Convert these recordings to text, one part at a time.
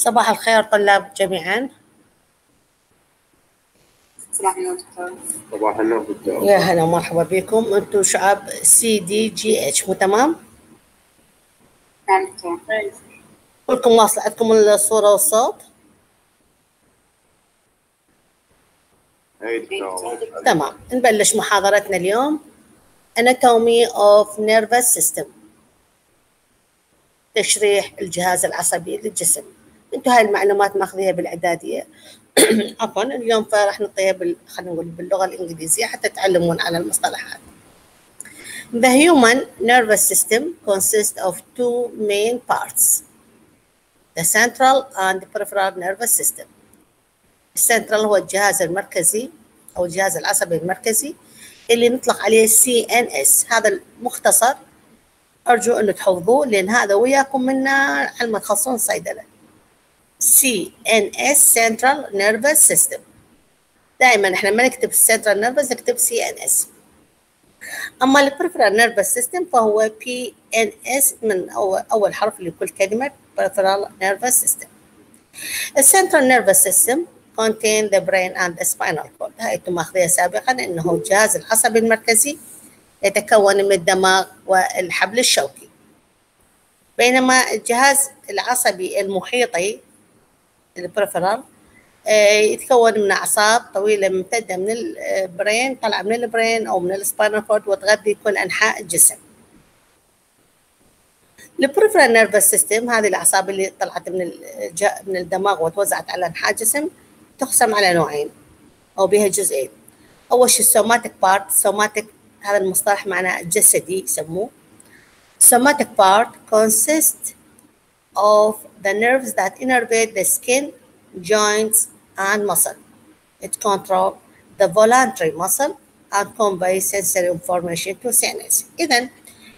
صباح الخير طلاب جميعا صباح النور دكتور. صباح النور دكتور. يا هلا ومرحبا بكم. أنتم شعب سي دي جي اتش مو تمام؟ نعم كلكم واصل عندكم الصورة والصوت؟ تمام. نبلش محاضرتنا اليوم. Anatomy of Nervous System. تشريح الجهاز العصبي للجسم. أنتم هاي المعلومات ماخذيها بالإعدادية. عفوا اليوم فراح نعطيها بال... خلينا نقول باللغة الإنجليزية حتى تعلمون على المصطلحات. The human nervous system consists of two main parts the central and peripheral nervous system. السنترال هو الجهاز المركزي أو الجهاز العصبي المركزي اللي نطلق عليه CNS هذا المختصر أرجو أنه تحفظوه لأن هذا وياكم منا على ما تخلصون صيدلة. CNS central nervous system دائما إحنا ما نكتب ال central nervous نكتب CNS أما ال peripheral nervous system فهو PNS من أول حرف لكل كلمة peripheral nervous system. ال central nervous system contain the brain and the spinal cord. هاي أنتم ماخذيها سابقا إنه الجهاز العصبي المركزي يتكون من الدماغ والحبل الشوكي. بينما الجهاز العصبي المحيطي ال peripheral يتكون من أعصاب طويلة ممتدة من ال brain طالعه من ال brain أو من ال spinal cord وتغذي كل أنحاء الجسم. ال peripheral nervous system هذه الأعصاب اللي طلعت من من الدماغ وتوزعت على أنحاء الجسم تقسم على نوعين أو بها جزئين. أول شيء ال somatic part somatic هذا المصطلح معناه جسدي يسموه. somatic part consists of the nerves that innervate the skin joints and muscle it control the voluntary muscle and convey sensory information to CNS إذا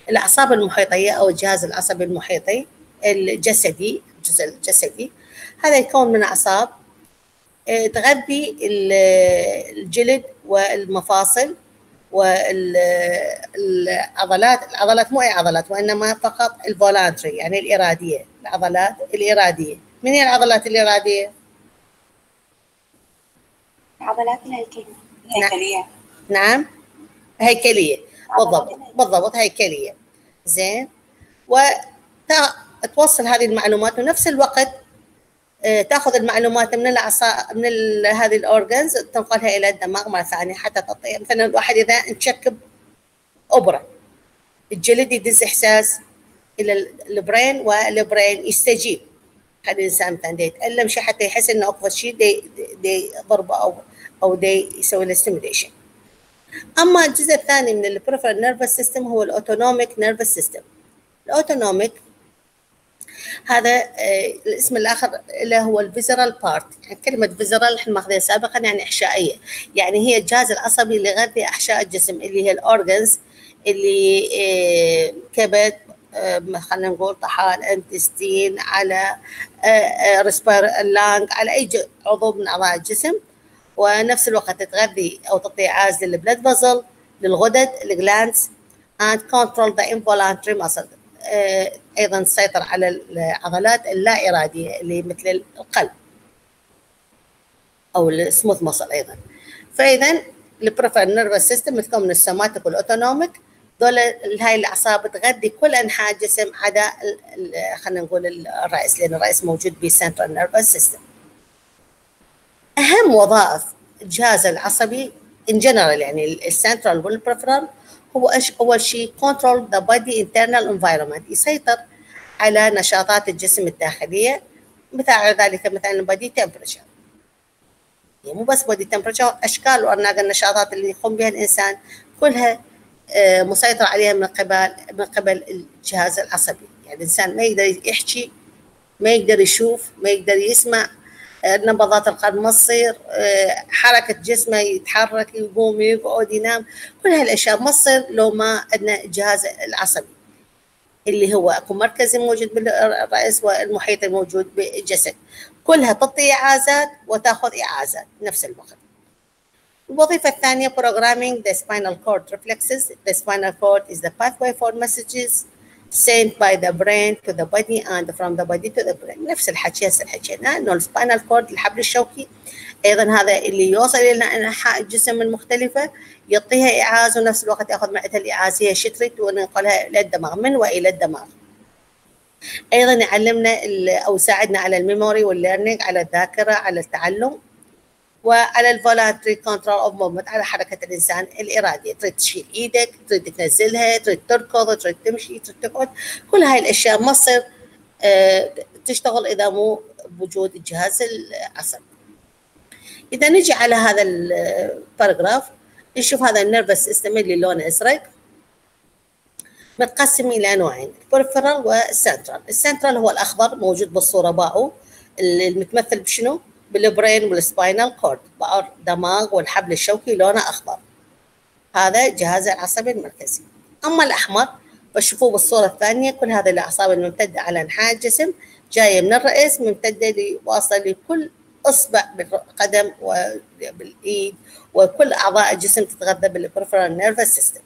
الأعصاب المحيطية أو الجهاز العصبي المحيطي الجسدي الجزء الجسدي هذا يكون من أعصاب تغذي الجلد والمفاصل والعضلات العضلات مو أي عضلات وإنما فقط الفولانتري يعني الإرادية العضلات الإرادية. من هي العضلات الإرادية؟ العضلات الهيكلية الهيكلية. نعم. هيكلية. بالضبط. بالضبط هيكلية. زين. وتوصل هذه المعلومات ونفس الوقت تاخذ المعلومات من الاعصاب من هذه الاورجنز تنقلها إلى الدماغ مرة ثانية حتى تطير مثلا الواحد إذا نشكب أبرة الجلد يدز إحساس إلى البرين والبرين يستجيب. هذا الإنسان مثلا يتألم شيء حتى يحس إنه اكبر شيء دي دي ضربه أو أو دي يسوي له ستيميوليشن أما الجزء الثاني من ال peripheral nervous system هو ال autonomic nervous system ال autonomic هذا آه الاسم الآخر اللي هو ال visceral part. يعني كلمة visceral إحنا ماخذينها سابقا يعني أحشائية. يعني هي الجهاز العصبي اللي يغذي أحشاء الجسم اللي هي ال organs اللي آه كبد آه خلينا نقول طحال intestine على respir ال lung على أي عضو من أعضاء الجسم. ونفس الوقت تغذي أو تعطي إيعاز لل blood vessel للغدد ال glands and control the involuntary muscle. أيضا تسيطر على العضلات اللا اراديه اللي مثل القلب أو ال smooth muscle أيضا. فاذا ال peripheral nervous system متكون من ال somatic وال autonomic دول هاي الأعصاب تغذي كل أنحاء الجسم عدا خلينا نقول الراس لأن الراس موجود بال central nervous system أهم وظائف الجهاز العصبي in general يعني ال central وال peripheral هو اول شيء control the body internal environment يسيطر على نشاطات الجسم الداخلية مثال ذلك مثلا ال body temperature يعني مو بس body temperature أشكال وانواع النشاطات اللي يقوم بها الإنسان كلها مسيطر عليها من قبل من قبل الجهاز العصبي. يعني الإنسان ما يقدر يحكي ما يقدر يشوف ما يقدر يسمع. نبضات القلب ما تصير حركة جسمه يتحرك يقوم يقعد ينام كل هالأشياء ما تصير لو ما عندنا الجهاز العصبي اللي هو أكو مركزي موجود بالرأس والمحيط الموجود بالجسد. كلها تعطي إعازات وتأخذ إعازات نفس الوقت. الوظيفة الثانية programming the spinal cord reflexes. The spinal cord is the pathway for messages. Sent by the brain to the body and from the body to the brain نفس الحكي هسه حكينا انه ال spinal cord الحبل الشوكي. أيضا هذا اللي يوصل إلى انحاء الجسم المختلفة يعطيها ايعاز ونفس الوقت يأخذ معها الايعاز هي شتريت وننقلها إلى الدماغ من وإلى الدماغ. أيضا يعلمنا أو يساعدنا على ال memory وال learning على الذاكرة على التعلم. وعلى ال voluntary control of movement على حركة الإنسان الاراديه تريد تشيل إيدك تريد تنزلها تريد تركض تريد تمشي تريد تقعد. كل هاي الأشياء ما تصير آه، تشتغل إذا مو بوجود الجهاز العصبي إذا نجي على هذا ال paragraph نشوف هذا ال nervous system اللي لونه إزرق متقسم إلى نوعين ال peripheral وال central ال central هو الأخضر موجود بالصورة باعه المتمثل بشنو؟ بال brain وال spinal cord دماغ والحبل الشوكي لونه أخضر. هذا جهاز العصبي المركزي. أما الأحمر بشوفوه بالصورة الثانية كل هذه الأعصاب الممتدة على انحاء الجسم جاية من الراس ممتدة واصله لكل أصبع بالقدم وبالإيد وكل أعضاء الجسم تتغذى بال peripheral nervous system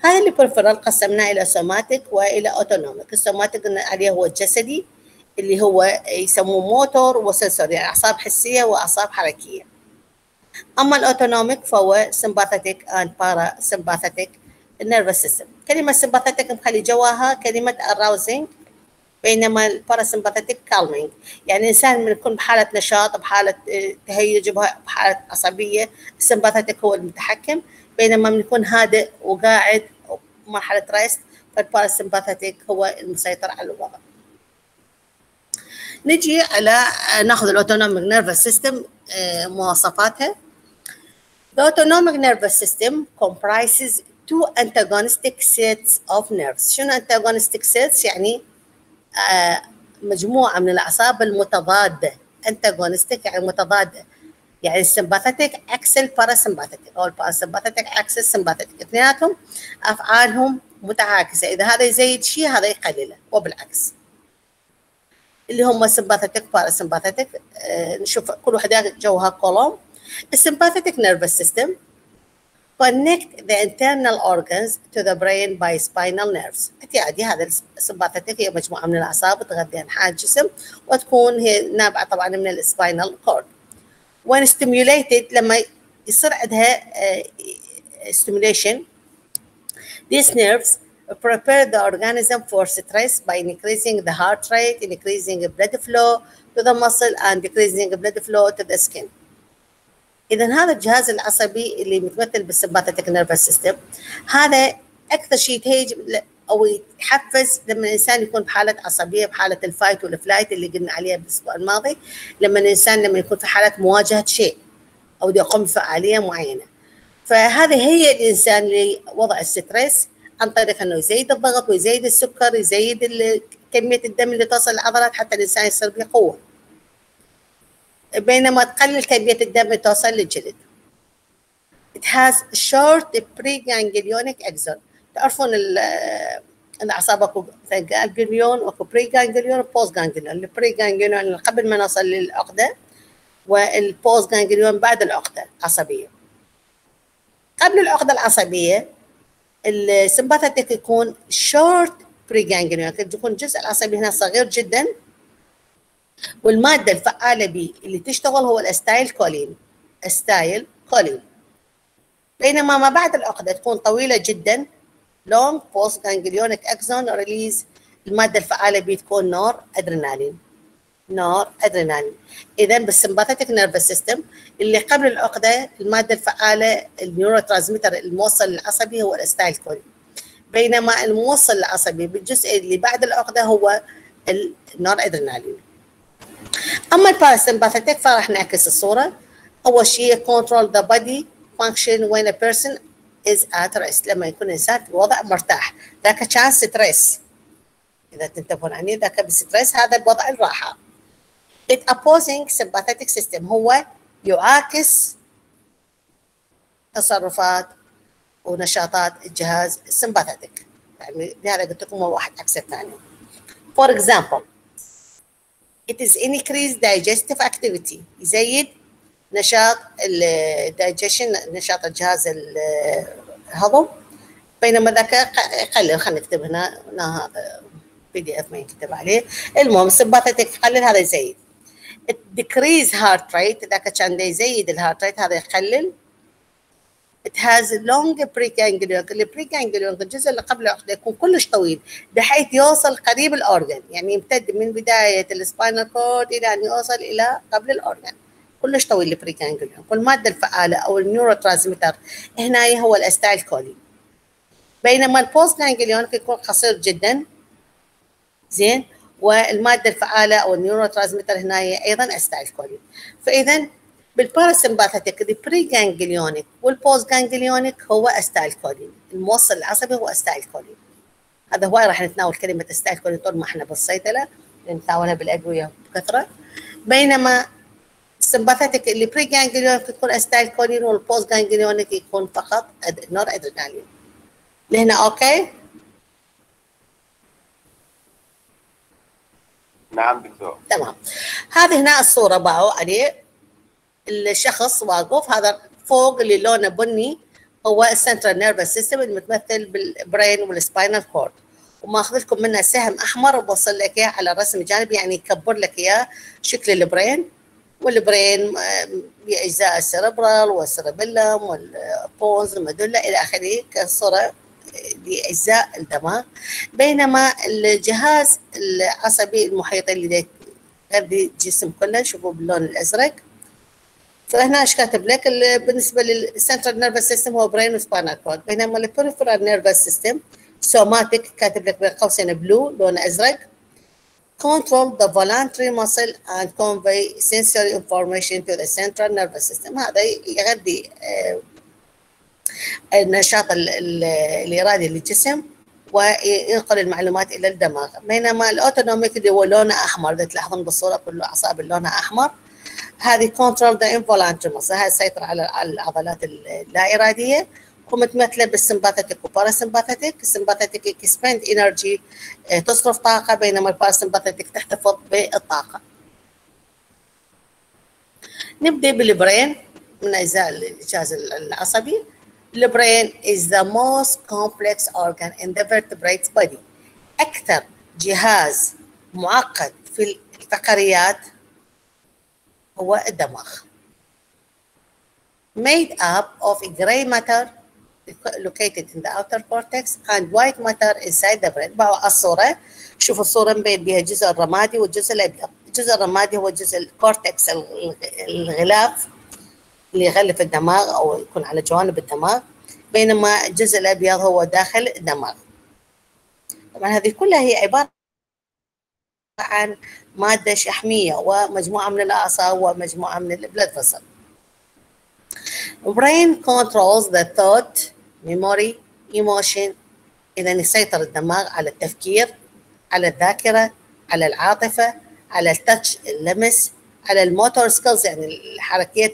هذا ال peripheral قسمناه إلى somatic وإلى autonomic ال somatic قلنا عليه هو الجسدي اللي هو يسموه motor و sensory يعني أعصاب حسية وأعصاب حركية. أما ال autonomic فهو sympathetic and parasympathetic nervous system كلمة sympathetic مخلي جواها كلمة arousing بينما ال parasympathetic calming يعني الانسان من يكون بحالة نشاط بحالة تهيج بحالة عصبية ال sympathetic هو المتحكم. بينما من يكون هادئ وقاعد مرحله rest فال parasympathetic هو المسيطر على الوضع. نجي على ناخذ ال autonomic nervous system مواصفاتها. The autonomic nervous system comprises two antagonistic sets of nerves. شنو antagonistic sets يعني آه مجموعة من الأعصاب المتضادة. Antagonistic يعني متضادة. يعني السمباثيك اكسل باراسمباثيك أو الباراسمباثيك اكسل سمباثيك اثنيناتهم أفعالهم متعاكسة. إذا هذا يزيد شيء هذا يقلله. وبالعكس. اللي هم sympathetic parasympathetic آه نشوف كل وحده جوها كولوم ال sympathetic nervous system connect the internal organs to the brain by spinal nerves. اعتيادي هذا ال sympathetic هي مجموعة من الأعصاب تغذي انحاء الجسم وتكون هي نابعة طبعا من ال spinal cord when stimulated لما يصير عندها uh, stimulation these nerves prepare the organism for stress by increasing the heart rate, increasing blood flow to the muscle and decreasing blood flow to the skin. إذا هذا الجهاز العصبي اللي متمثل بال sympathetic nervous system هذا أكثر شيء يتهيج أو يحفز لما الإنسان يكون بحالة عصبية بحالة ال fight وال flight اللي قلنا عليها بالأسبوع الماضي لما الإنسان لما يكون في حالة مواجهة شيء أو يقوم بفعالية معينة فهذه هي الإنسان لوضع الستريس عن طريق إنه يزيد الضغط ويزيد السكر يزيد كمية الدم اللي توصل للعضلات حتى الإنسان يصير بقوة. بينما تقلل كمية الدم اللي توصل للجلد. It has short preganglionic axon. تعرفون الاعصاب اكو ganglion واكو preganglion و postganglion ال preganglion قبل ما نوصل للعقدة وال postganglion بعد العقدة العصبية. قبل العقدة العصبية ال sympathetic يكون short preganglion يكون الجزء العصبي هنا صغير جدا. والمادة الفعالة به اللي تشتغل هو ال acetylcholine. acetylcholine. بينما ما بعد العقده تكون طويلة جدا. long postganglionic axon release المادة الفعالة به تكون noradrenaline. noradrenaline. اذا بال sympathetic nervous system اللي قبل العقدة المادة الفعالة ال neurotransmitter الموصل للعصبي هو ال acetylcholine بينما الموصل العصبي بالجزء اللي بعد العقدة هو النور أدرينالين. أما ال parasympathetic فراح نعكس الصورة. أول شيء control the body function when a person is at rest لما يكون الانسان في وضع مرتاح. ذاك كان stress إذا تنتبهون عني ذاك بال stress هذا الوضع الراحة. It opposing sympathetic system. هو يعاكس تصرفات ونشاطات الجهاز ال sympathetic يعني لهذا قلت لكم هو واحد عكس الثاني. For example it is increased digestive activity. يزيد نشاط الدايجيشن نشاط الجهاز الهضم بينما ذاك يقلل. خلينا نكتب هنا هنا هذا PDF ما ينكتب عليه. المهم ال sympathetic يقلل هذا يزيد. Decrease heart rate. ذاك كان يزيد ال heart rate هذا يقلل. It has long preganglion. ال preganglion الجزء اللي قبل العقدة يكون كلش طويل بحيث يوصل قريب ال organ يعني يمتد من بداية ال spinal cord إلى أن يوصل إلى قبل ال organ كلش طويل ال preganglion والمادة الفعالة أو ال neurotransmitter هنا هو ال acetylcholine بينما ال postganglion يكون قصير جدا. زين؟ والمادة الفعالة أو ال neurotransmitter هنا أيضا acetylcholine فاذا بال parasympathetic ال preganglionic وال postganglionic هو acetylcholine الموصل العصبي هو acetylcholine هذا هواي راح نتناول كلمة acetylcholine طول ما إحنا بالصيدله نتناولها بالأدوية بكثرة. بينما ال sympathetic اللي preganglionic يكون acetylcholine وال postganglionic يكون فقط نور ادرينالين لهنا okay؟ نعم دكتور. تمام. هذه هنا الصورة باعوا عليه. الشخص واقف هذا فوق اللي لونه بني هو ال central nervous system المتمثل بال brain وال spinal cord وماخذ لكم منها سهم أحمر وبوصل لك إياه على الرسم جانبي يعني يكبر لك إياه شكل البرين والبرين باجزاء السيربرال والسيربيلم والبونز المدله إلى آخره. كصورة لأجزاء الدماغ بينما الجهاز العصبي المحيط اللي يغذي الجسم كله شوفوا باللون الأزرق. فهنا إيش كاتب لك؟ بالنسبة لل central nervous system هو brain و spinal cord بينما ال peripheral nervous system somatic كاتب لك بين قوسين blue لون أزرق. control the voluntary muscle and convey sensory information to the central nervous system. هذا يغذي النشاط الإرادي للجسم وينقل المعلومات إلى الدماغ. بينما ال autonomic اللي هو لونه أحمر إذا تلاحظون بالصورة كله أعصاب لونها أحمر هذه control the involuntary هذه السيطره على العضلات اللا اراديه ومتمثلة بال sympathetic و parasympathetic ال sympathetic expend energy تصرف طاقة بينما ال parasympathetic تحتفظ بالطاقة. نبدأ بال brain من أجزاء الجهاز العصبي. ال brain is the most complex organ in the vertebrate body. أكثر جهاز معقد في الفقريات هو الدماغ. Made up of gray matter located in the outer cortex and white matter inside the brain. باعوا الصورة. شوفوا الصورة مبين بها الجزء الرمادي والجزء الأبيض. الجزء الرمادي هو جزء الكورتكس الغلاف. اللي يغلف الدماغ أو يكون على جوانب الدماغ بينما الجزء الأبيض هو داخل الدماغ. طبعا هذه كلها هي عبارة عن مادة شحمية ومجموعة من الأعصاب ومجموعة من البلد فصل brain controls the thought memory emotion. اذا يسيطر الدماغ على التفكير على الذاكرة على العاطفة على ال touch اللمس. على ال motor skills يعني حركيات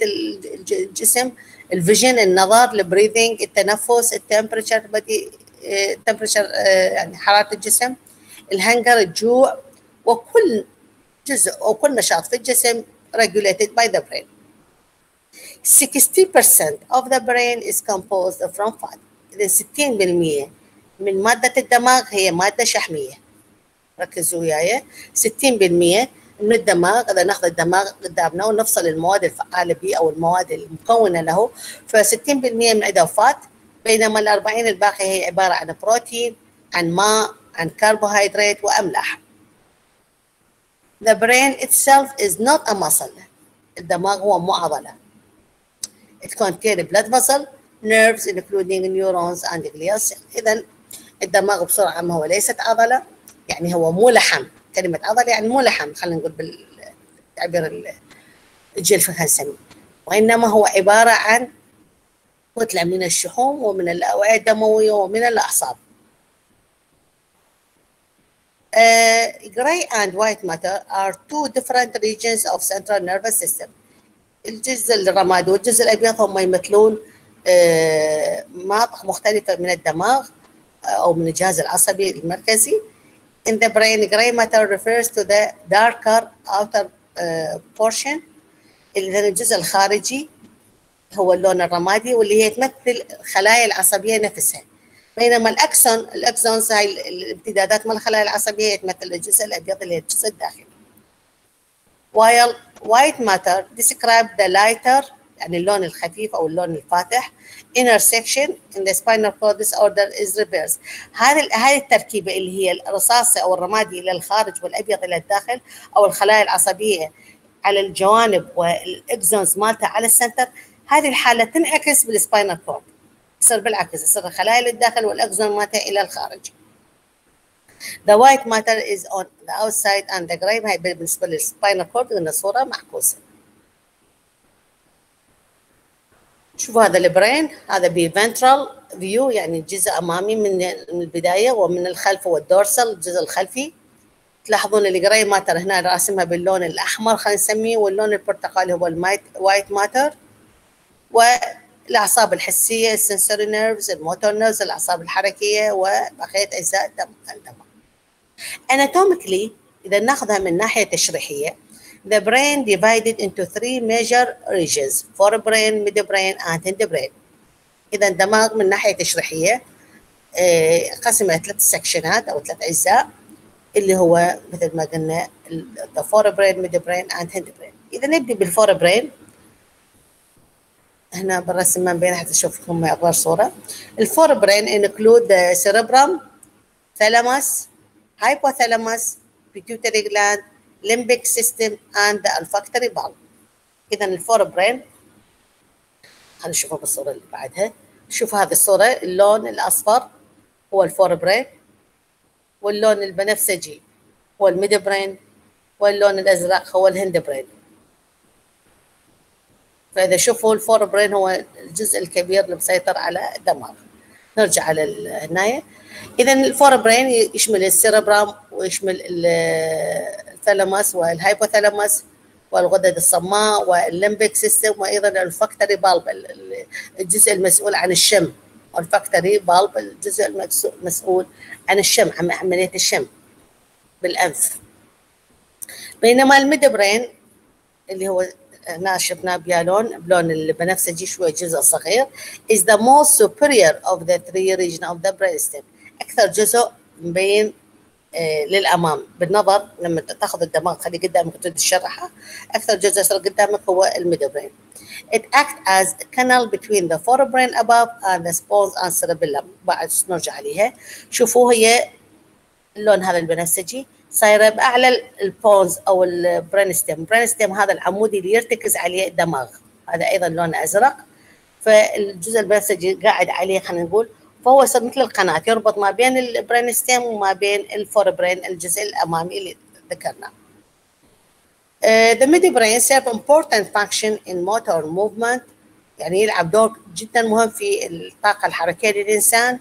الجسم ال vision النظر ال breathing التنفس ال temperature body temperature يعني حرارة الجسم ال hunger الجوع وكل جزء أو كل نشاط في الجسم regulated by the brain. 60% of the brain is composed from fat. اذا 60% من مادة الدماغ هي مادة شحمية. ركزوا وياي. 60% من الدماغ إذا ناخذ الدماغ قدامنا ونفصل المواد الفعالة به أو المواد المكونة له ف 60% من عنده فات بينما ال 40 الباقي هي عبارة عن بروتين عن ماء عن كربوهيدرات وأملاح. The brain itself is not a muscle. الدماغ هو مو عضله. It contains blood vessel, nerves including neurons and cells. اذا الدماغ بصوره عامه هو ليست عضلة يعني هو مو لحم كلمة عضل يعني مو لحم خلينا نقول بالتعبير الجلف الهلسمي وإنما هو عبارة عن كتلة من الشحوم ومن الأوعية الدموية ومن الأعصاب. Uh, gray and white matter are two different regions of central nervous system. الجزء الرمادي والجزء الأبيض هم يمثلون uh, مناطق مختلفة من الدماغ uh, أو من الجهاز العصبي المركزي. In the brain gray matter refers to the darker outer uh, portion. اللي الجزء الخارجي هو اللون الرمادي واللي هي تمثل الخلايا العصبية نفسها. بينما ال axon ال axons هاي الامتدادات مال الخلايا العصبية تمثل الجزء الأبيض اللي هي الجزء الداخلي. While white matter describe the lighter يعني اللون الخفيف أو اللون الفاتح inner section in the spinal cord this order is reversed. هذه هذه التركيبة اللي هي الرصاصي أو الرمادي إلى الخارج والأبيض إلى الداخل أو الخلايا العصبية على الجوانب وال axons مالتها على ال center هذه الحالة تنعكس بال spinal cord يصير بالعكس يصير الخلايا للداخل وال axon مالتها إلى الخارج. The white matter is on the outside and the gray بالنسبة لل spinal cord قلنا صوره معكوسة. شوفوا هذا ال brain هذا ب ventral view يعني جزء أمامي من البداية ومن الخلف هو ال dorsal الجزء الخلفي. تلاحظون ال gray matter هنا راسمها باللون الأحمر خلينا نسميه واللون البرتقالي هو ال white matter والأعصاب الحسية ال sensory nerves ال motor nerves الأعصاب الحركية وبقية أجزاء الدماغ anatomically إذا ناخذها من ناحية تشريحية the brain divided into three major regions forebrain midbrain and hindbrain اذا الدماغ من ناحيه تشريحيه قسم إلى ثلاث section ات أو ثلاث اجزاء اللي هو مثل ما قلنا the forebrain midbrain and hindbrain اذا نبدي بال forebrain هنا برسم من بين حتى تشوفكم اكبر صوره ال forebrain include the cerebrum thalamus hypothalamus pituitary gland limbic system and the olfactory bulb اذا ال forebrain خلينا نشوفها بالصورة اللي بعدها. شوف هذه الصورة اللون الأصفر هو ال forebrain واللون البنفسجي هو ال midbrain واللون الأزرق هو ال hindbrain فإذا شوفوا ال forebrain هو الجزء الكبير اللي مسيطر على الدماغ. نرجع على هنايا. اذا ال forebrain يشمل ال cerebrum ويشمل ال thalamus وال hypothalamus والغدد الصماء وال limbic system وأيضا ال olfactory bulb الجزء المسؤول عن الشم. وال olfactory bulb الجزء المسؤول عن الشم عن عملية الشم بالأنف. بينما ال midbrain اللي هو هنا شفناه بيالون بلون البنفسجي شوي جزء صغير is the most superior of the three region of the brainstem أكثر جزء مبين للأمام. بالنظر لما تأخذ الدماغ خلي قدامك وتريد تشرحه أكثر جزء يصير قدامك هو ال midbrain It acts as a canal between the forebrain above and the pons and cerebellum. بعد نرجع عليها؟ شوفوا هي اللون هذا البنفسجي صايرة بأعلى ال pons أو ال brainstem brainstem هذا العمود اللي يرتكز عليه الدماغ. هذا أيضا لونه أزرق. فالجزء البنفسجي قاعد عليه خلينا نقول فهو مثل القناة يربط ما بين ال brainstem وما بين ال forebrain الجزء الأمامي اللي ذكرناه. Uh, the midbrain serve important function in motor movement يعني يلعب دور جدا مهم في الطاقة الحركية للإنسان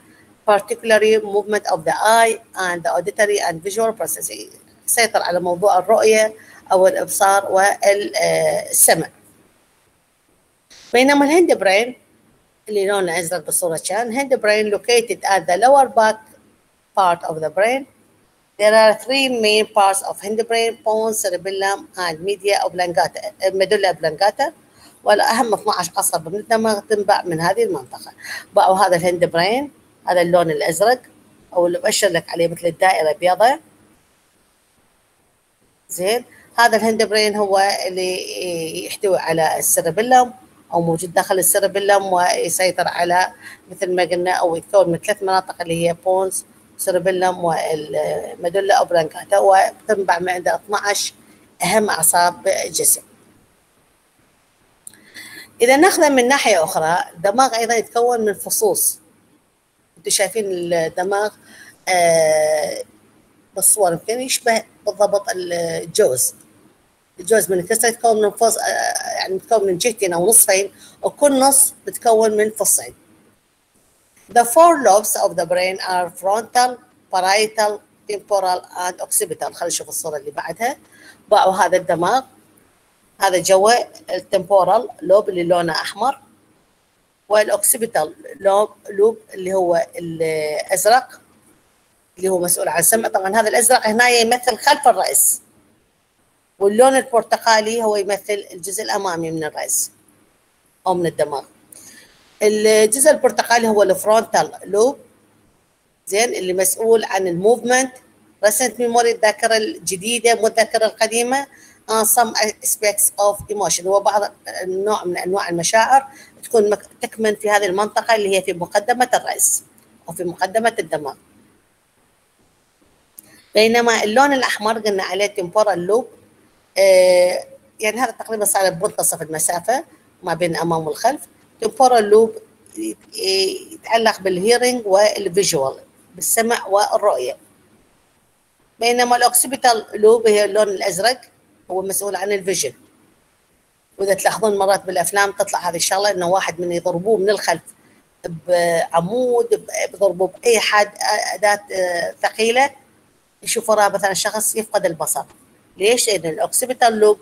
particularly movement of the eye and the auditory and visual processing يسيطر على موضوع الرؤية أو الإبصار والسمع. بينما الهند برين اللي لونه أزرق بالصورة كان. هند برين located at the lower back part of the brain. There are three main parts of hindbrain, pons, cerebellum, and media oblongata, medulla oblongata. والأهم 12 عصب من الدماغ تنبع من هذه المنطقة. بقوا هذا ال hindbrain هذا اللون الأزرق أو اللي بأشر لك عليه مثل الدائرة بيضة زين. هذا ال hindbrain هو اللي يحتوي على ال cerebellum أو موجود داخل السيربيلم ويسيطر على مثل ما قلنا أو يتكون من ثلاث مناطق اللي هي pons cerebellum وال medulla oblongata وتنبع من عندها 12 أهم أعصاب الجسم إذا ناخذه من ناحية أخرى الدماغ أيضا يتكون من فصوص. أنتم شايفين الدماغ آه بالصور يمكن يشبه بالضبط الجوز. الجوز من الكسر يتكون من فص يعني متكون من جهتين أو نصفين وكل نص بتكون من فصين. The four lobes of the brain are frontal, parietal, temporal and occipital. خلينا نشوف الصورة اللي بعدها. باعوا هذا الدماغ. هذا جوا ال temporal lobe اللي لونه أحمر. وال occipital lobe lobe اللي هو الأزرق اللي هو مسؤول عن السمع طبعا هذا الأزرق هنا يمثل خلف الرأس. واللون البرتقالي هو يمثل الجزء الأمامي من الرأس أو من الدماغ. الجزء البرتقالي هو ال frontal lobe. زين اللي مسؤول عن ال movement. recent memory الذاكرة الجديدة مو الذاكرة القديمة. uh, some aspects of emotion. هو بعض نوع من أنواع المشاعر تكون تكمن في هذه المنطقة اللي هي في مقدمة الرأس أو في مقدمة الدماغ. بينما اللون الأحمر قلنا عليه temporal lobe آه يعني هذا تقريبا صار بمنتصف المسافة ما بين الامام والخلف. temporal lobe يتعلق بال hearing وال visual بالسمع والرؤية. بينما ال occipital lobe هي اللون الأزرق هو مسؤول عن ال vision. وإذا تلاحظون مرات بالأفلام تطلع هذه الشغلة إنه واحد من يضربوه من الخلف بعمود بيضربوه بأي حد أداة آه، ثقيلة يشوف وراها مثلا شخص يفقد البصر. ليش؟ لأن ال occipital lobe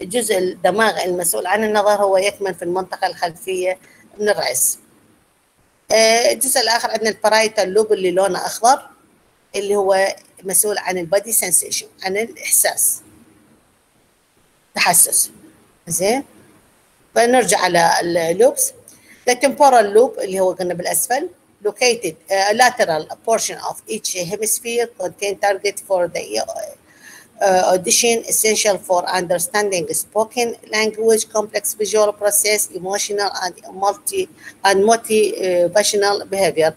الجزء الدماغ المسؤول عن النظر هو يكمن في المنطقة الخلفية من الرأس. آه، الجزء الآخر عندنا ال parietal lobe اللي لونه أخضر اللي هو مسؤول عن ال body sensation عن الإحساس تحسس. زين؟ فنرجع على ال lobes. The temporal lobe اللي هو قلنا بالأسفل located uh, lateral portion of each hemisphere contain target for the uh, audition essential for understanding spoken language complex visual process emotional and multi and motivational behavior.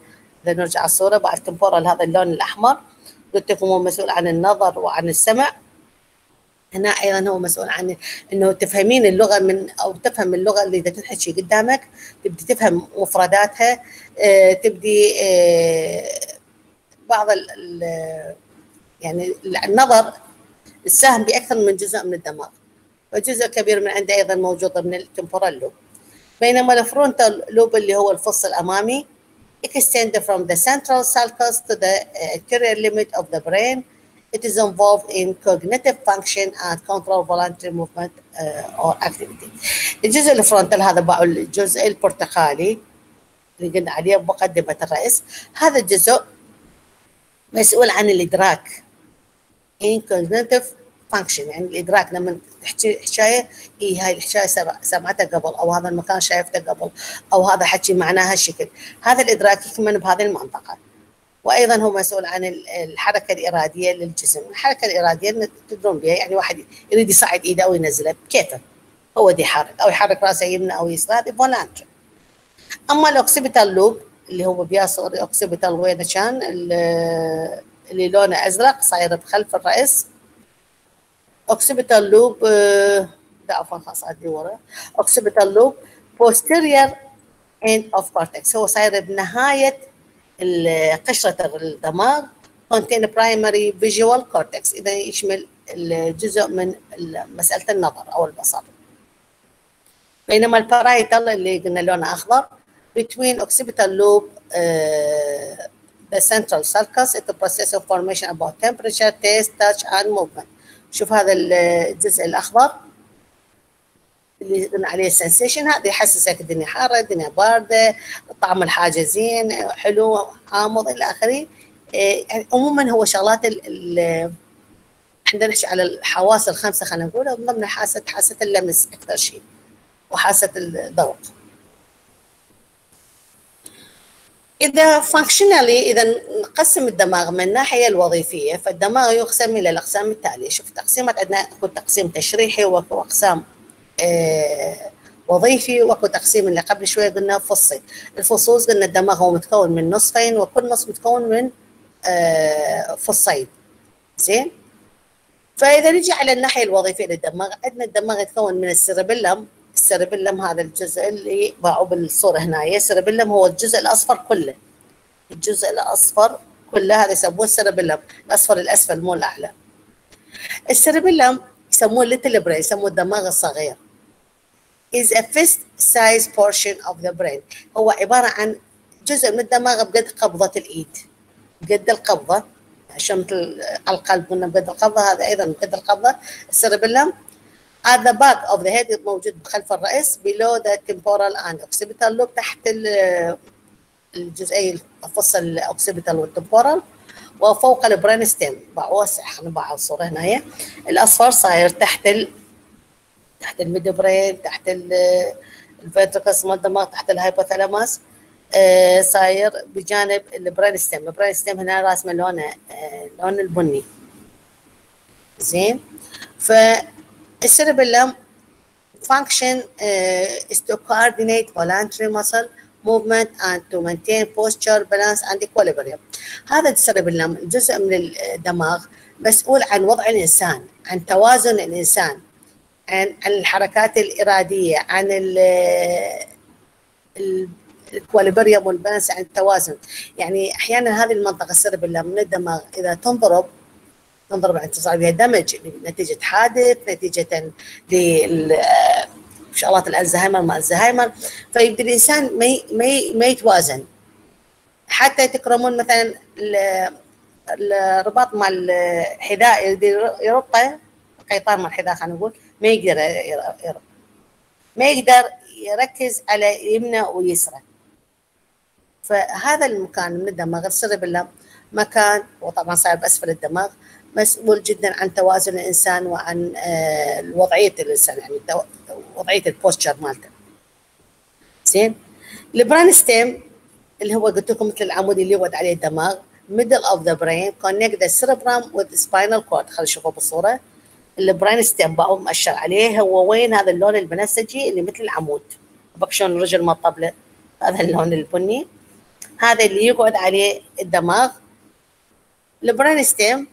نرجع على الصورة بعد temporal هذا اللون الأحمر. قلت لكم هو مسؤول عن النظر وعن السمع. هنا أيضا هو مسؤول عن إنه تفهمين اللغة من أو تفهم اللغة اللي إذا تنحكي قدامك تبدي تفهم مفرداتها آه، تبدي آه، بعض ال- يعني النظر ساهم بأكثر من جزء من الدماغ وجزء كبير من عنده أيضا موجود من ال temporal lobe بينما ال frontal lobe اللي هو الفص الأمامي extend from the central sulcus to the uh, anterior limit of the brain. It is involved in cognitive function and control voluntary movement uh, or activity. الجزء ال frontal هذا باعوا الجزء البرتقالي اللي قلنا عليه بمقدمة الرأس هذا الجزء مسؤول عن الإدراك. In cognitive function. يعني الإدراك لما تحكي حكاية إيه هاي الحكاية سمع- سمعتها قبل أو هذا المكان شايفته قبل أو هذا حكي معناه هالشكل هذا الإدراك يكمن بهذه المنطقة. وأيضا هو مسؤول عن ال- الحركة الإرادية للجسم، الحركة الإرادية تدرون بها يعني واحد يريد يصعد إيده أو ينزله بكيفه. هو دي يحرك أو يحرك رأسه يمنى أو هذه فولانتري. أما ال occipital lobe اللي هو بيصل ال occipital وين كان؟ اللي لونه أزرق صاير بخلف الراس occipital lobe آه، لا عفوا خلاص عندي ورا. occipital lobe posterior end of cortex. هو صاير بنهاية ال- قشرة الدماغ contain primary visual cortex. إذا يشمل الجزء من مسألة النظر أو البصر. بينما ال parietal اللي قلنا لونه أخضر between occipital lobe uh, the central sulcus. It process information about temperature taste touch and movement. شوف هذا الجزء الأخضر اللي قلنا عليه ال sensation هذا يحسسك الدنيا حارة الدنيا باردة طعم الحاجة زين حلو حامض إلى آخره. إيه، يعني عموما هو شغلات ال- ال- إحنا نحكي على الحواس الخمسة خلينا نقول من ضمن حاسه حاسة اللمس أكثر شيء وحاسة الذوق. إذا فانكشنالي إذا نقسم الدماغ من الناحية الوظيفية فالدماغ يقسم إلى الأقسام التالية. شوف تقسيمات عندنا اكو تقسيم تشريحي واكو أقسام آه، وظيفي واكو تقسيم اللي قبل شوية قلنا فصي. الفصوص قلنا الدماغ هو متكون من نصفين وكل نصف متكون من آه، فصين. زين؟ فإذا نجي على الناحية الوظيفية للدماغ عندنا الدماغ يتكون من ال cerebellum ال cerebellum هذا الجزء اللي باعوا بالصورة هنا ال cerebellum هو الجزء الأصفر كله. الجزء الأصفر كله هذا يسموه ال cerebellum. الأصفر الأسفل مو الأعلى. ال cerebellum يسموه little brain يسموه الدماغ الصغير. Is a fist size portion of the brain. هو عبارة عن جزء من الدماغ بقد قبضة الإيد. بقد القبضة عشان مثل القلب قلنا بقد القبضة هذا أيضا بقد القبضة. ال cerebellum at the back of the head موجود خلف الرأس below the temporal and occipital lobe تحت ال- الجزئي الفص ال occipital وال temporal وفوق ال brain stem واسع خلينا نباوع الصورة هنا هي الأصفر صاير تحت ال... تحت ال midbrain تحت ال ventricles مال الدماغ تحت ال hypothalamus آه، صاير بجانب ال brain stem ال brain stem هنا راسمه لونه آه، لون البني. زين؟ فال cerebellum function uh, is to coordinate voluntary muscle movement and to maintain posture balance and equilibrium. هذا ال cerebellum جزء من الدماغ مسؤول عن وضع الإنسان عن توازن الإنسان عن الحركات الإرادية عن ال ال equilibrium وال balance عن التوازن. يعني أحيانا هذه المنطقة ال cerebellum من الدماغ إذا تنضرب تنضرب عن تصاب بها damage نتيجة حادث نتيجة لل شغلات الالزهايمر ما الزهايمر فيبدا الإنسان ما ما يتوازن. حتى تكرمون مثلا ال- الرباط مال الحذاء يربطه قيطان مال الحذاء خلينا نقول ما يقدر ير- يربط ما يقدر يركز على يمنى ويسرى. فهذا المكان من الدماغ ال cerebellum مكان وطبعا صاير باسفل الدماغ مسؤول جدا عن توازن الإنسان وعن آه، وضعية الإنسان يعني وضعية ال posture مالته. زين؟ ال brain stem اللي هو قلت لكم مثل العمود اللي يقعد عليه الدماغ middle of the brain connect the cerebrum the spinal cord. خلينا نشوفه بالصورة ال brain stem بقى مؤشر عليه. هو وين هذا اللون البنفسجي اللي مثل العمود. بك شلون رجل ما الطبله هذا اللون البني. هذا اللي يقعد عليه الدماغ. ال brain stem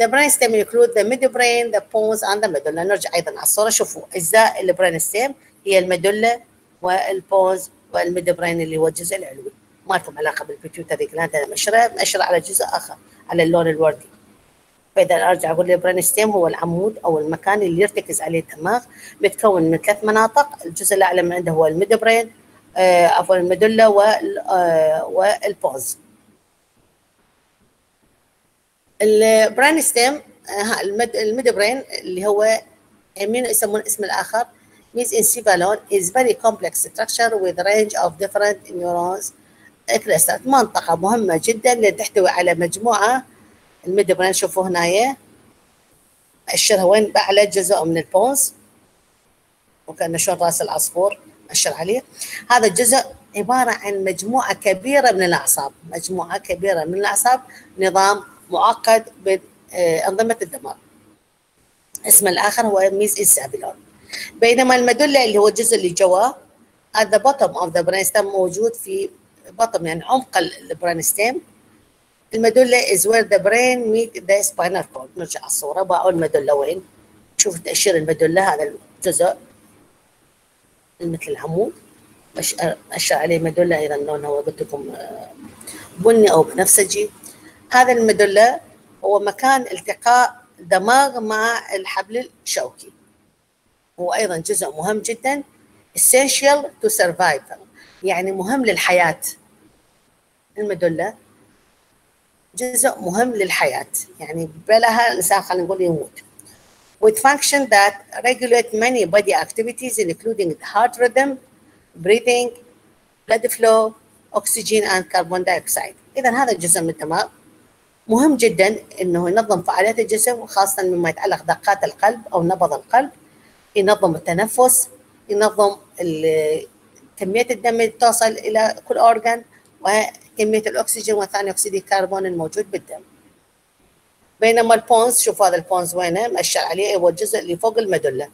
The brain stem include the midbrain, the pons and the medulla. نرجع أيضا على الصورة شوفوا أجزاء البرين ستيم هي الميدولا والبونز والميدبرين اللي هو الجزء العلوي. ما لكم علاقة بال pituitary gland أنا مأشرة مأشرة على جزء آخر على اللون الوردي. فإذا أرجع أقول ال brain stem هو العمود أو المكان اللي يرتكز عليه الدماغ متكون من ثلاث مناطق الجزء الأعلى من عنده هو ال midbrain آه، عفوا ال medulla وال- آه، وال pons. ال brain stem ال midbrain اللي هو يمين يسمون اسم الآخر mesencephalon is very complex structure with range of different neurons clusters منطقة مهمة جدا لأن تحتوي على مجموعة ال midbrain شوفوا هنايا. أشرها وين؟ بأعلى جزء من ال pons. وكأنه شلون رأس العصفور أشر عليه. هذا الجزء عبارة عن مجموعة كبيرة من الأعصاب. مجموعة كبيرة من الأعصاب نظام معقد بأنظمة الدماغ اسم الآخر هو mesencephalon بينما ال medulla اللي هو الجزء اللي جواه at the bottom of the brainstem موجود في بطن يعني عمق ال brainstem. ال medulla is where the brain meet the spinal cord. نرجع على الصورة باعوا ال medulla وين؟ شوف تأشير ال medulla هذا الجزء. مثل العمود. أش- أشر عليه medulla أيضا لونه هو قلت لكم آه، بني أو بنفسجي. هذا ال medulla هو مكان التقاء دماغ مع الحبل الشوكي. هو أيضا جزء مهم جدا essential to survival. يعني مهم للحياة. المدلة جزء مهم للحياة. يعني بلاها الإنسان خلينا نقول يموت. With function that regulate many body activities including the heart rhythm, breathing, blood flow, oxygen and carbon dioxide. إذا هذا الجزء من الدماغ مهم جدا إنه ينظم فعاليات الجسم وخاصه مما يتعلق دقات القلب أو نبض القلب ينظم التنفس ينظم كمية الدم اللي توصل إلى كل organ وكمية الأكسجين وثاني أكسيد الكربون الموجود بالدم. بينما ال pons شوف هذا ال pons وينه؟ مأشر عليه هو الجزء اللي فوق ال medulla.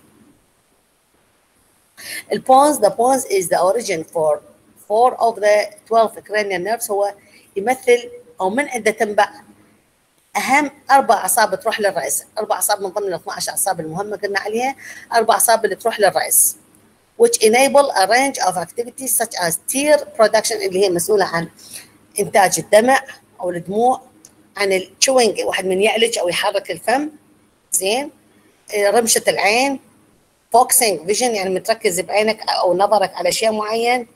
ال pons the pons is the origin for four of the 12 cranial nerves. هو يمثل أو من عنده تنبع أهم أربع أعصاب تروح للراس أربع أعصاب من ضمن ال 12 أعصاب المهمة قلنا عليها. أربع أعصاب اللي تروح للراس which enable a range of activities such as tear production اللي هي مسؤولة عن إنتاج الدمع أو الدموع عن ال chewing واحد من يعلج أو يحرك الفم. زين. آه، رمشة العين. focusing vision يعني متركز بعينك أو نظرك على شيء معين.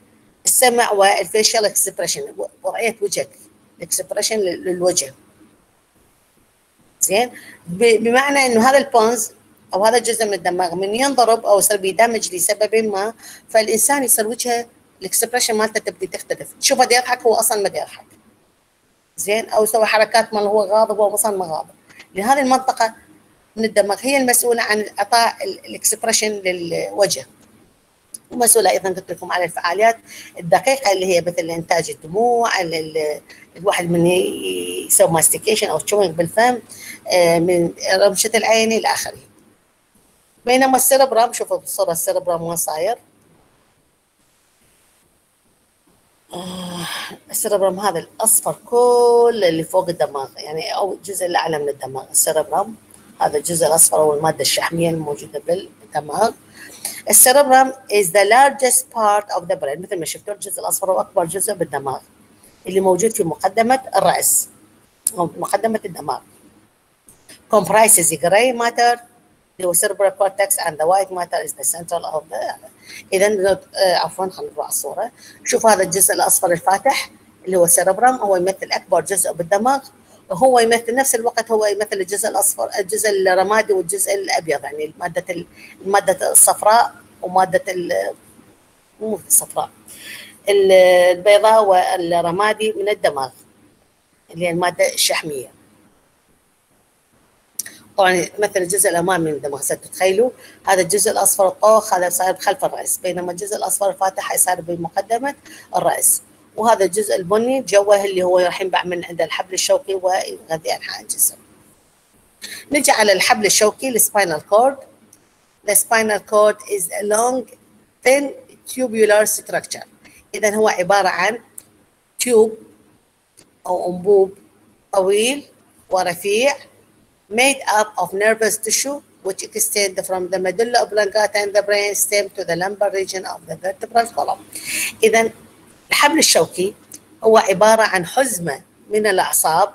السمع وال facial expression وضعيه وجهك. ال expression للوجه. زين؟ بمعنى إنه هذا ال pons أو هذا الجزء من الدماغ من ينضرب أو يصير بي damage لسبب ما فالإنسان يصير وجهه ال expression مالته تبدي تختلف. تشوفه دا يضحك هو أصلا ما يضحك. زين؟ أو يسوي حركات مال هو غاضب وهو أصلا ما غاضب. لهذه المنطقة من الدماغ هي المسؤولة عن إعطاء ال expression للوجه. ومسؤولة أيضا قلت لكم على الفعاليات الدقيقة اللي هي مثل إنتاج الدموع ال- ال- الواحد من يسوي mastication أو chewing بالفم. من رمشة العين إلى آخره. بينما ال cerebrum شوفوا بالصورة ال cerebrum وين صاير؟ آه، ال cerebrum هذا الأصفر كل اللي فوق الدماغ يعني أو الجزء الأعلى من الدماغ. ال cerebrum هذا الجزء الأصفر أو المادة الشحمية الموجودة بالدماغ. ال cerebrum is the largest part of the brain. مثل ما شفتوا الجزء الأصفر هو أكبر جزء بالدماغ اللي موجود في مقدمة الرأس أو مقدمة الدماغ. Comprises the gray matter. هو cerebral cortex and the white matter is the central of the إذا آه، عفوا خلينا نروح على الصورة. شوف هذا الجزء الأصفر الفاتح اللي هو السيربرام هو يمثل أكبر جزء بالدماغ. وهو يمثل نفس الوقت هو يمثل الجزء الأصفر الجزء الرمادي والجزء الأبيض يعني المادة ال- المادة الصفراء ومادة ال- مو الصفراء. ال- البيضاء والرمادي من الدماغ اللي هي المادة الشحمية. طبعا تمثل الجزء الأمامي من الدماغ تتخيلوا؟ هذا الجزء الأصفر الطوخ هذا صار خلف الرأس بينما الجزء الأصفر الفاتح صار بمقدمة الرأس. وهذا الجزء البني جوه اللي هو راح ينبع من عند الحبل الشوكي ويغذي أنحاء الجسم. نجي على الحبل الشوكي ال spinal cord The spinal cord is a long thin tubular structure. اذا هو عبارة عن تيوب أو أنبوب طويل ورفيع made up of nervous tissue which extend from the medulla oblongata in the brain stem to the lumbar region of the vertebral column. إذا الحبل الشوكي هو عبارة عن حزمة من الأعصاب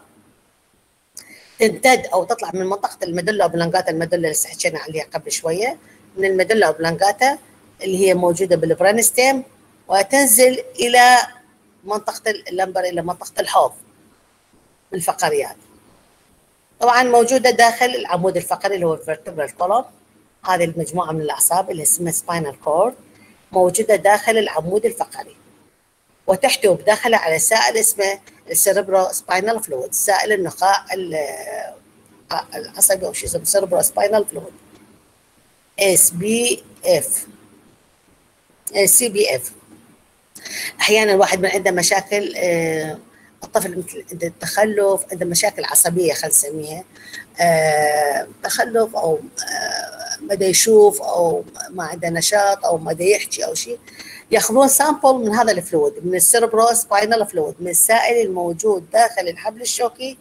تمتد أو تطلع من منطقة ال medulla oblongata ال medulla اللي حكينا عليها قبل شوية من ال medulla oblongata اللي هي موجودة بال brain stem وتنزل إلى منطقة ال lumbar إلى منطقة الحوض بالفقريات. طبعا موجودة داخل العمود الفقري اللي هو ال vertebral column هذه المجموعة من الأعصاب اللي اسمها spinal cord موجودة داخل العمود الفقري. وتحتوي بداخلها على سائل اسمه ال cerebrospinal fluid سائل النخاع ال- العصبي أو شو اسمه cerebrospinal fluid S B F C B F أحيانا الواحد من عنده مشاكل آه، الطفل مثل عنده تخلف عنده مشاكل عصبية خلينا نسميها آه، تخلف أو آه، ما دا يشوف أو ما عنده نشاط أو ما دا يحكي أو شيء ياخذون sample من هذا ال fluid من ال cerebrospinal fluid من السائل الموجود داخل الحبل الشوكي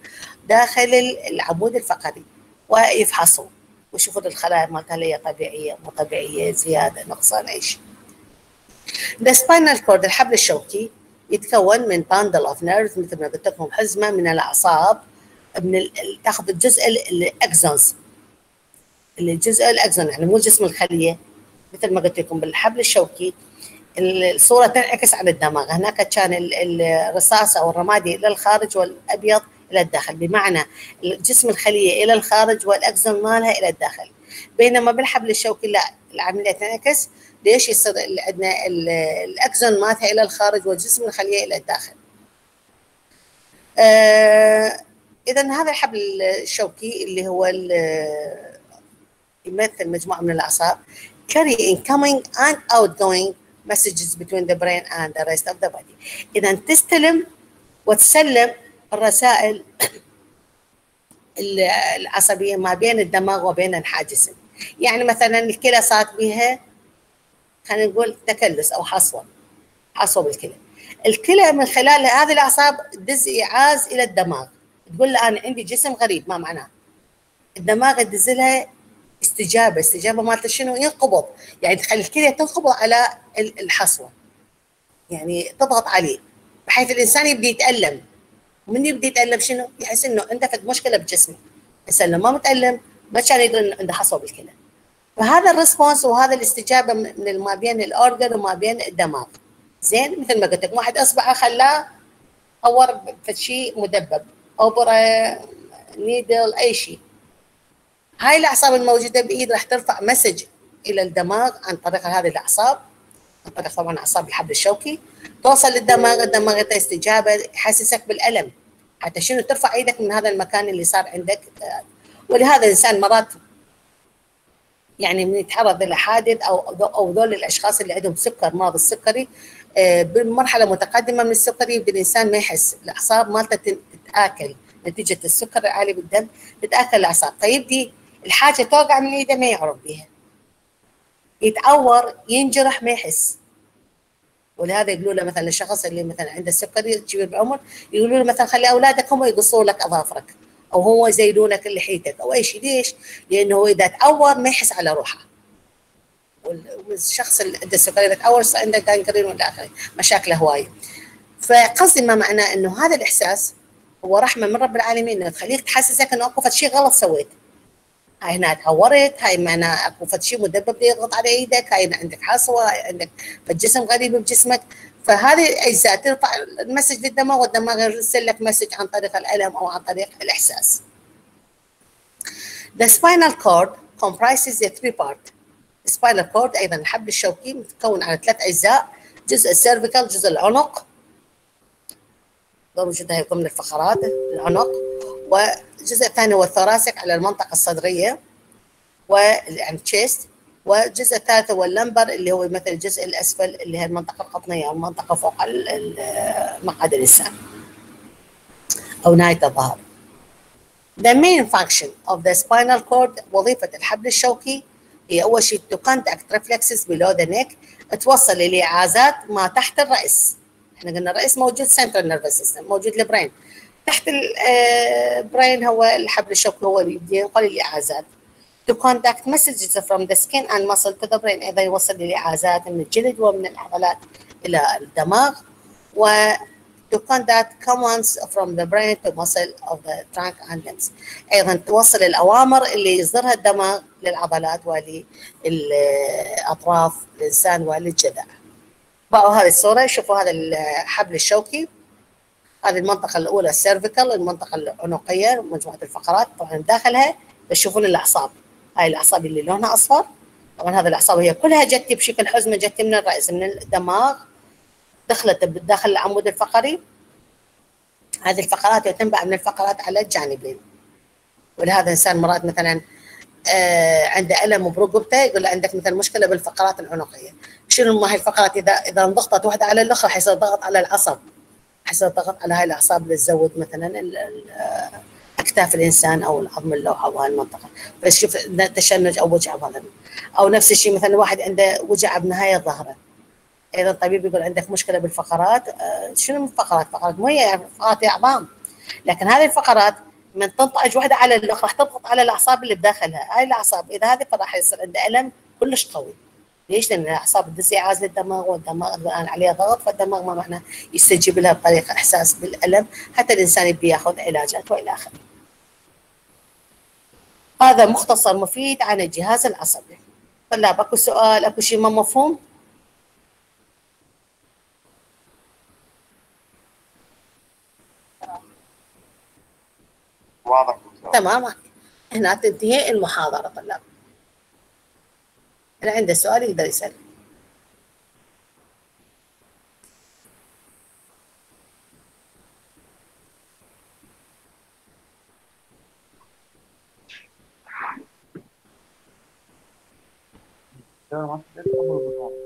داخل العمود الفقري ويفحصوا ويشوفون الخلايا هل هي طبيعية مو طبيعية زيادة نقصان اي شيء. Spinal cord الحبل الشوكي يتكون من bundle of nerve مثل ما قلت لكم حزمة من الأعصاب من تاخذ الجزء ال axons الجزء ال axon يعني مو جسم الخلية. مثل ما قلت لكم بالحبل الشوكي الصورة تنعكس على الدماغ. هناك كان ال- ال- الرصاص أو الرمادي إلى الخارج والأبيض إلى الداخل. بمعنى جسم الخلية إلى الخارج وال axon مالها إلى الداخل. بينما بالحبل الشوكي لا العملية تنعكس ليش يصير عندنا ال- ال axon مالتها إلى الخارج وجسم الخليه إلى الداخل. آه اذا هذا الحبل الشوكي اللي هو يمثل مجموعة من الأعصاب. Carry incoming and outgoing messages between the brain and the rest of the body. اذا تستلم وتسلم الرسائل ال- العصبية ما بين الدماغ وبين الجسم يعني مثلا الكلى صارت بها خلينا نقول تكلس أو حصوة حصوة بالكلى. الكلى من خلال هذه الأعصاب تدز ايعاز إلى الدماغ. تقول له أنا عندي جسم غريب ما معناه؟ الدماغ يدز لها استجابة استجابة مالته شنو؟ ينقبض. يعني تخلي الكلى تنقبض على ال- الحصوة. يعني تضغط عليه بحيث الإنسان يبدأ يتألم. من يبدأ يتألم شنو؟ يحس إنه عنده مشكلة بجسمه الانسان لما متألم ما كان يدري إنه عنده حصوة بالكلى. فهذا ال response وهذا الاستجابة من ما بين ال organ وما بين الدماغ. زين مثل ما قلت لك واحد اصبعه خلاه في شيء مدبب ابرة needle أي شيء. هاي الأعصاب الموجودة بإيد راح ترفع message إلى الدماغ عن طريق هذه الأعصاب عن طريق طبعا أعصاب الحبل الشوكي. توصل للدماغ الدماغ يعطي استجابة يحسسك بالألم. حتى شنو؟ ترفع إيدك من هذا المكان اللي صار عندك. آه، ولهذا الإنسان مرات يعني من يتعرض لحادث أو أو ذول الأشخاص اللي عندهم سكر مرض السكري آه، بمرحلة متقدمة من السكري الإنسان ما يحس. الأعصاب مالته تتآكل. نتيجة السكر العالي بالدم تتآكل الأعصاب. فيبدي الحاجة توقع من إيده ما يعرف بها يتعور ينجرح ما يحس. ولهذا يقولوا له مثلا الشخص اللي مثلا عنده السكري كبير بالعمر يقولوا له مثلا خلي أولادك هم يقصوا لك أظافرك. أو هو لك لحيتك أو أي شيء. ليش؟ لأنه إذا تعور ما يحس على روحه. والشخص اللي عنده السكري إذا تعور عنده gangrene وإلى آخره مشاكله هواية. فقصدي ما معناه إنه هذا الإحساس هو رحمة من رب العالمين إنه تخليك تحسسك إنه أكو شيء غلط سويت. هاي هنا تعورت هاي معناها أكو شيء مدبب يضغط على إيدك هاي عندك حصوه عندك فالجسم غريب بجسمك. فهذه الاجزاء ترفع ال message للدماغ والدماغ يرسل لك message عن طريق الألم أو عن طريق الإحساس. The spinal cord comprises the three part. spinal cord أيضا الحبل الشوكي متكون على ثلاث أجزاء جزء ال cervical جزء العنق موجودة ضمن الفقرات العنق والجزء الثاني هو ال thoracic على المنطقة الصدرية يعني chest والجزء الثالث هو ال lumbar اللي هو مثل الجزء الأسفل اللي هي المنطقة القطنية أو المنطقة فوق مقعد الإنسان أو نهاية الظهر. The main function of the spinal cord وظيفة الحبل الشوكي هي أول شيء to contact reflexes below the neck توصل الإيعازات ما تحت الرأس. إحنا قلنا الرأس موجود central nervous system موجود ال brain. تحت ال brain هو الحبل الشوكي هو اللي ينقل الإيعازات. To conduct messages from the skin and muscle to the brain. أيضا يوصل الإيعازات من الجلد ومن العضلات إلى الدماغ. و to conduct commands from the brain to muscle of the trunk and limbs. أيضا توصل الأوامر اللي يصدرها الدماغ للعضلات وللأطراف الإنسان وللجذع. باوعوا هذه الصورة شوفوا هذا الحبل الشوكي. هذه المنطقة الأولى ال cervical المنطقة العنقية مجموعة الفقرات طبعا داخلها. تشوفون الأعصاب هاي الأعصاب اللي لونها أصفر. طبعا الأعصاب هي كلها جتي بشكل حزمة جتي من الرأس من الدماغ. دخلت داخل العمود الفقري. هذه الفقرات تنبع من الفقرات على الجانبين ولهذا الانسان مرات مثلا آه عنده ألم برقبته يقول له عندك مثلا مشكلة بالفقرات العنقية. شنو ما هي الفقرات؟ اذا إذا انضغطت واحدة على الأخرى حيصير ضغط على العصب. حيصير ضغط على هاي الأعصاب اللي تزود مثلا اكتاف الإنسان أو العظم اللوحه أو المنطقة. بس شوف تشنج أو وجع بهذا أو نفس الشيء مثلا واحد عنده وجع بنهاية ظهره. أيضا الطبيب يقول عندك مشكلة بالفقرات. آه، شنو الفقرات؟ فقرات مو هي فقرات عظام. لكن هذه الفقرات من تنطعج واحدة على الاخرى راح تضغط على الأعصاب اللي بداخلها. هاي الأعصاب إذا هذه فراح يصير عنده ألم كلش قوي. ليش؟ لأن الأعصاب تدز اعاز للدماغ والدماغ الآن عليه ضغط فالدماغ ما معناه يستجيب لها بطريقة إحساس بالألم. حتى الإنسان يبي ياخذ علاجات والى آخره. هذا مختصر مفيد عن الجهاز العصبي طلاب أكو سؤال أكو شيء ما مفهوم؟ واضح. تمام. هنا تنتهي المحاضرة طلاب. اللي عنده سؤال يقدر يسأل 这他妈直接大